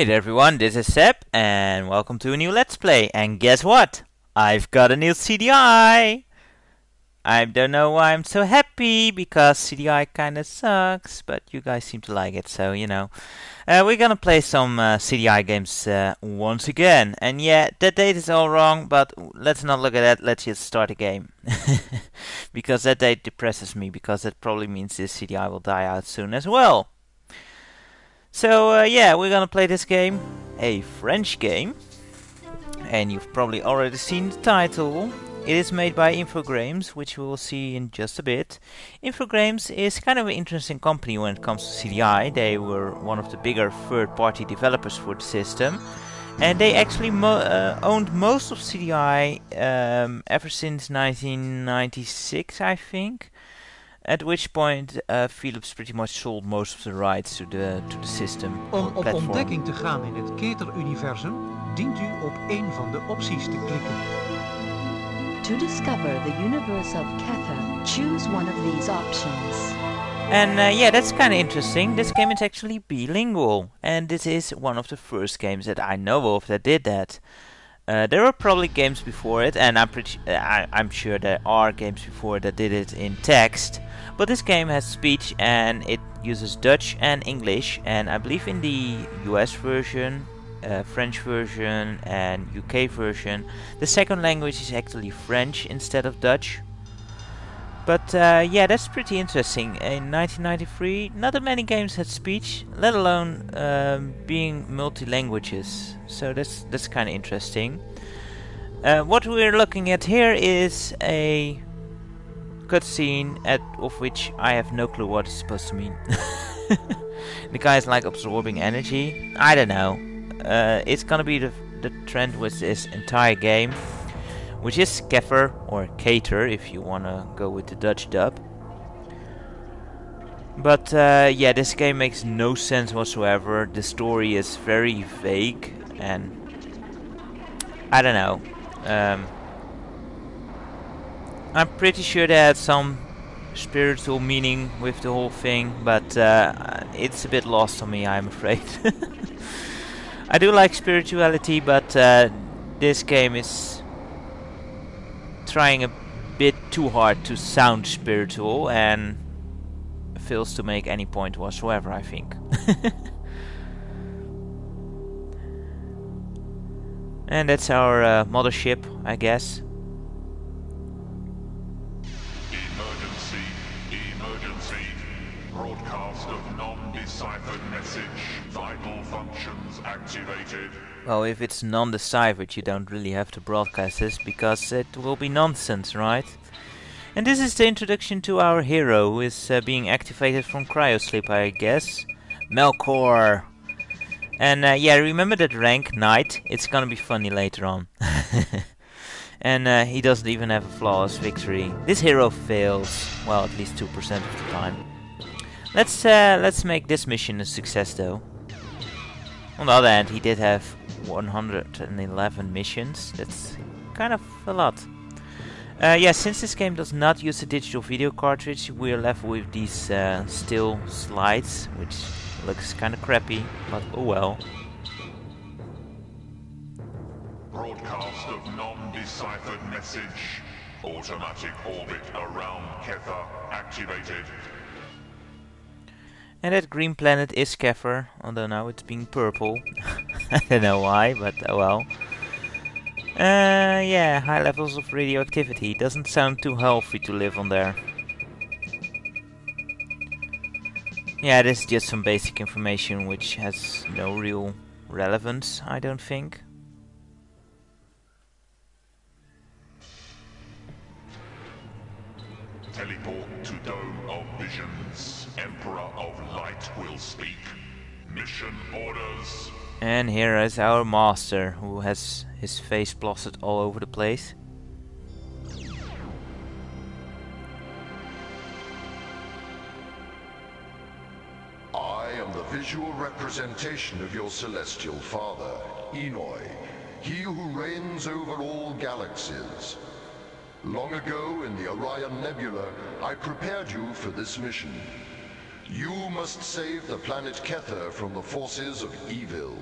Hey everyone, this is Seb and welcome to a new Let's Play and guess what? I've got a new CDI! I don't know why I'm so happy because CDI kinda sucks but you guys seem to like it so you know. Uh, we're gonna play some uh, CDI games uh, once again and yeah that date is all wrong but let's not look at that, let's just start a game. because that date depresses me because that probably means this CDI will die out soon as well. So uh, yeah, we're gonna play this game, a French game, and you've probably already seen the title. It is made by Infogrames, which we will see in just a bit. Infogrames is kind of an interesting company when it comes to CDI. They were one of the bigger third-party developers for the system, and they actually mo uh, owned most of CDI um, ever since 1996, I think. At which point uh, Philips pretty much sold most of the rights to the, to the system. Om op platform. ontdekking te gaan in het Keter-universum, dient u op een van de opties te klikken. To discover the universe of Kether, choose one of these options. And uh, yeah, that's kind of interesting. This game is actually bilingual, and this is one of the first games that I know of that did that. Uh, there were probably games before it, and I'm pretty, uh, I, I'm sure there are games before that did it in text. But this game has speech, and it uses Dutch and English. And I believe in the US version, uh, French version, and UK version, the second language is actually French instead of Dutch. But uh, yeah, that's pretty interesting. In 1993, not that many games had speech, let alone um, being multi-languages. So that's that's kind of interesting. Uh, what we're looking at here is a cutscene at of which I have no clue what it's supposed to mean. the guy's like absorbing energy. I don't know. Uh, it's gonna be the the trend with this entire game which is Keffer or Keter if you wanna go with the Dutch dub. But uh, yeah, this game makes no sense whatsoever. The story is very vague and I don't know. Um, I'm pretty sure they had some spiritual meaning with the whole thing, but uh, it's a bit lost on me, I'm afraid. I do like spirituality, but uh, this game is trying a bit too hard to sound spiritual and fails to make any point whatsoever, I think. and that's our uh, mothership, I guess. Vital functions activated. Well, if it's non-deciphered, you don't really have to broadcast this because it will be nonsense, right? And this is the introduction to our hero, who is uh, being activated from cryosleep, I guess. Melchor. And uh, yeah, remember that rank, Knight? It's gonna be funny later on. and uh, he doesn't even have a flawless victory. This hero fails, well, at least 2% of the time. Let's uh, let's make this mission a success, though. On the other hand, he did have 111 missions. That's kind of a lot. Uh, yeah, since this game does not use a digital video cartridge, we're left with these uh, still slides, which looks kind of crappy, but oh well. Broadcast of non-deciphered message. Automatic orbit around Kether activated. And that green planet is Kefir, although now it's being purple. I don't know why, but oh well. Uh, yeah, high levels of radioactivity. Doesn't sound too healthy to live on there. Yeah, this is just some basic information which has no real relevance, I don't think. Speak. Mission orders. And here is our master, who has his face plastered all over the place. I am the visual representation of your celestial father, Enoy, he who reigns over all galaxies. Long ago in the Orion Nebula, I prepared you for this mission. You must save the planet Kether from the forces of evil.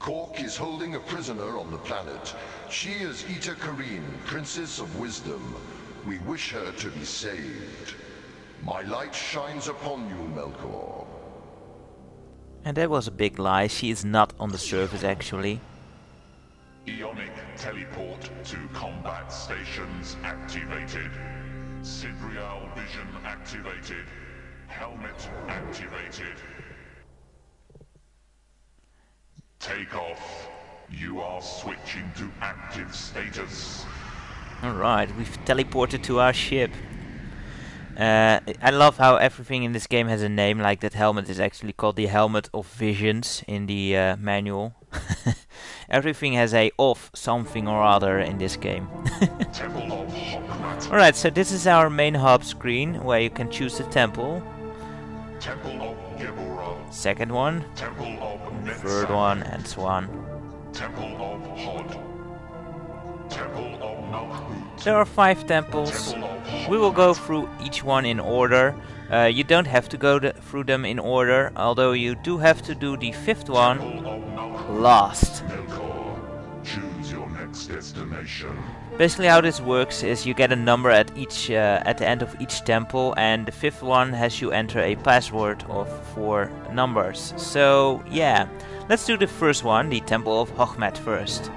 Khork is holding a prisoner on the planet. She is Eta Carena, Princess of Wisdom. We wish her to be saved. My light shines upon you, Melchor. And that was a big lie. She is not on the surface actually. Ionic teleport to combat stations activated. Sidereal vision activated. Helmet activated. Take off. You are switching to active status. Alright, we've teleported to our ship. Uh, I love how everything in this game has a name, like that helmet is actually called the Helmet of Visions in the uh, manual. everything has a of something or other in this game. Temple of Hochmatt. Alright, so this is our main hub screen where you can choose the temple. Temple of Geburah. Second one, Temple of Netzach. third one, and so on. Temple of Hod. Temple of Malchut. There are five temples. Temple. We will go through each one in order. Uh, you don't have to go th through them in order, although you do have to do the fifth one last. Basically, how this works is you get a number at each uh, at the end of each temple, and the fifth one has you enter a password of four numbers. So yeah, let's do the first one, the Temple of Hochmatt first.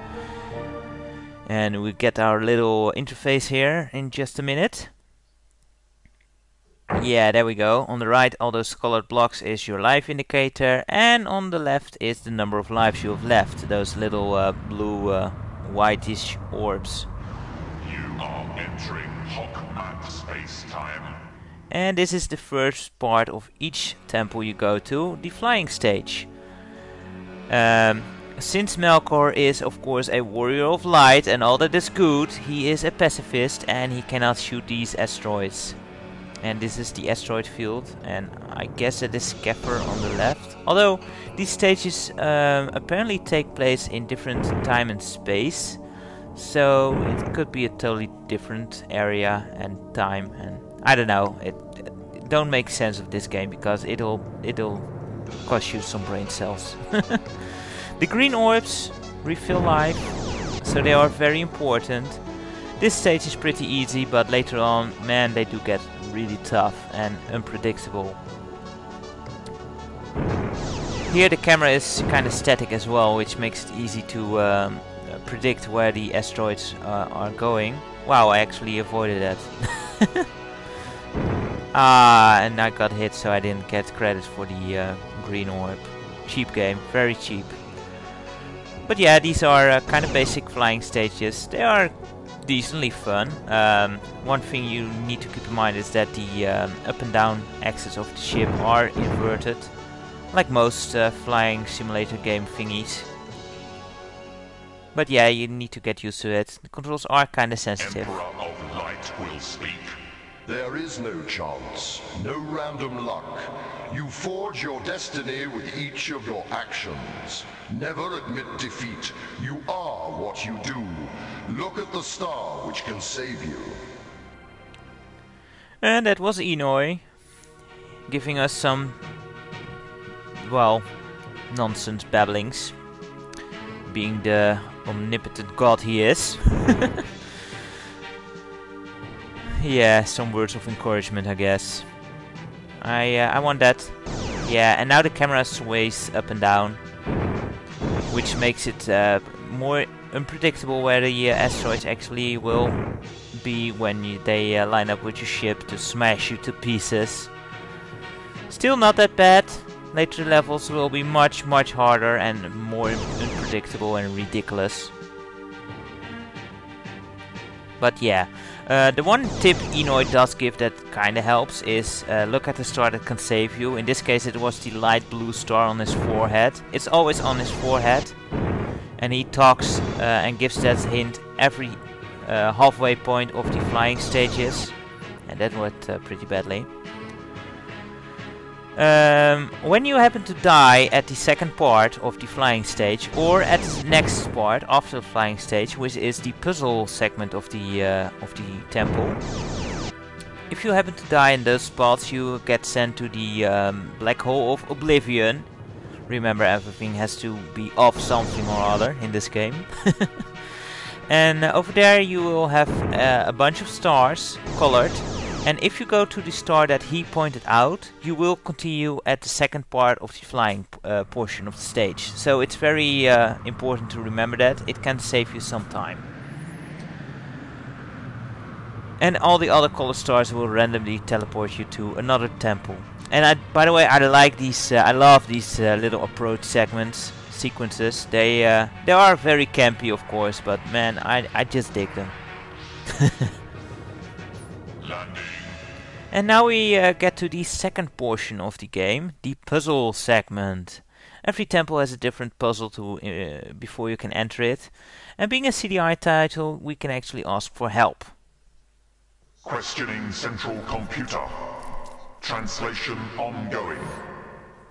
And we get our little interface here in just a minute. Yeah, there we go. On the right, all those colored blocks is your life indicator, and on the left is the number of lives you have left. Those little uh, blue, uh, whitish orbs. You are entering space-time. And this is the first part of each temple you go to, the flying stage. Um, since Melchor is of course a warrior of light and all that is good, he is a pacifist and he cannot shoot these asteroids. And this is the asteroid field, and I guess it is Kefir on the left. Although these stages um, apparently take place in different time and space, so it could be a totally different area and time. And I don't know. It, it don't make sense of this game because it'll it'll cost you some brain cells. the green orbs refill life, so they are very important. This stage is pretty easy, but later on, man, they do get really tough and unpredictable. Here the camera is kind of static as well, which makes it easy to um, predict where the asteroids uh, are going. Wow, I actually avoided that. ah, and I got hit, so I didn't get credit for the uh, green orb. Cheap game, very cheap. But yeah, these are uh, kind of basic flying stages. They are decently fun. Um, one thing you need to keep in mind is that the um, up and down axes of the ship are inverted, like most uh, flying simulator game thingies. But yeah, you need to get used to it. The controls are kind of sensitive. There is no chance, no random luck. You forge your destiny with each of your actions. Never admit defeat. You are what you do. Look at the star which can save you. And that was Enoy giving us some, well, nonsense babblings. Being the omnipotent god he is. yeah, some words of encouragement, I guess. I uh, I want that. Yeah, and now the camera sways up and down, which makes it uh, more unpredictable where the uh, asteroids actually will be when you, they uh, line up with your ship to smash you to pieces. Still not that bad. Later levels will be much much harder and more unpredictable and ridiculous. But yeah, uh, the one tip Enoid does give that kinda helps is uh, look at the star that can save you. In this case it was the light blue star on his forehead. It's always on his forehead. And he talks uh, and gives that hint every uh, halfway point of the flying stages. And that went uh, pretty badly. Um, when you happen to die at the second part of the flying stage, or at the next part after the flying stage, which is the puzzle segment of the uh, of the temple, if you happen to die in those spots, you get sent to the um, black hole of oblivion. remember everything has to be of something or other in this game. and over there you will have uh, a bunch of stars colored and if you go to the star that he pointed out you will continue at the second part of the flying uh, portion of the stage so it's very uh, important to remember that it can save you some time and all the other color stars will randomly teleport you to another temple and I, by the way, I like these. Uh, I love these uh, little approach segments, sequences. They uh, they are very campy, of course, but man, I I just dig them. and now we uh, get to the second portion of the game, the puzzle segment. Every temple has a different puzzle to uh, before you can enter it, and being a CDI title, we can actually ask for help. Questioning central computer. Translation ongoing.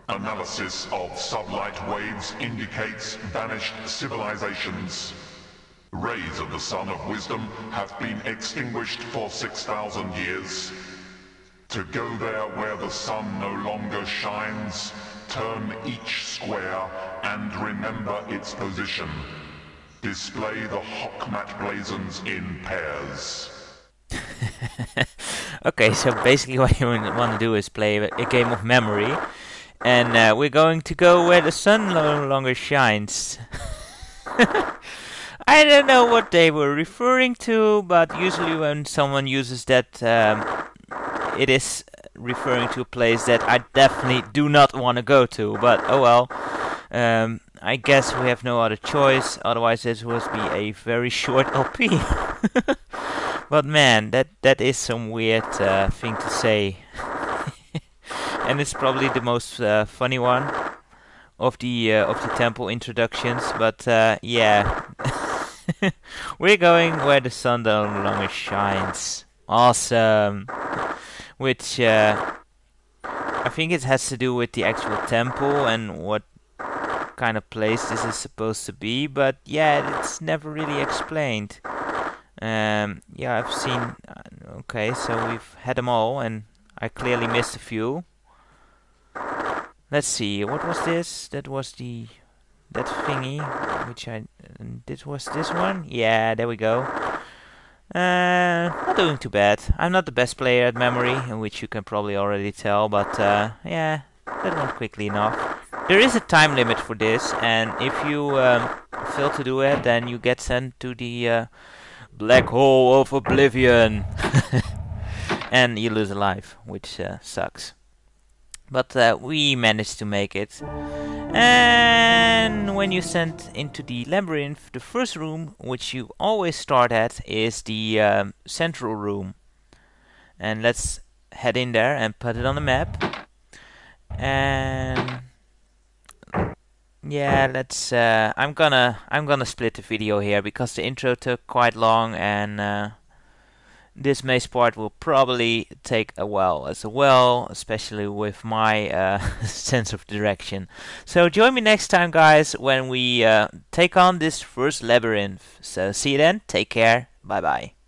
Analysis of sublight waves indicates vanished civilizations. Rays of the Sun of Wisdom have been extinguished for 6,000 years. To go there where the sun no longer shines, turn each square and remember its position. Display the Hochmatt blazons in pairs. okay, so basically what you want to do is play a game of memory. And uh, we're going to go where the sun no longer shines. I don't know what they were referring to, but usually when someone uses that, um, it is referring to a place that I definitely do not want to go to. But oh well. Um, I guess we have no other choice, otherwise this would be a very short LP. But man, that that is some weird uh, thing to say, and it's probably the most uh, funny one of the uh, of the temple introductions. But uh, yeah, we're going where the sun no longer shines. Awesome, which uh, I think it has to do with the actual temple and what kind of place this is supposed to be. But yeah, it's never really explained. Um, yeah, I've seen. Uh, okay, so we've had them all, and I clearly missed a few. Let's see. What was this? That was the that thingy, which I. Uh, this was this one. Yeah, there we go. Uh, not doing too bad. I'm not the best player at memory, which you can probably already tell, but uh, yeah, that went quickly enough. There is a time limit for this, and if you um, fail to do it, then you get sent to the uh, black hole of oblivion. and you lose a life, which uh, sucks. But uh, we managed to make it. And when you sent into the labyrinth, the first room, which you always start at, is the um, central room. And let's head in there and put it on the map. And yeah, let's. Uh, I'm gonna I'm gonna split the video here because the intro took quite long, and uh, this maze part will probably take a while as well, especially with my uh, sense of direction. So join me next time, guys, when we uh, take on this first labyrinth. So see you then. Take care. Bye bye.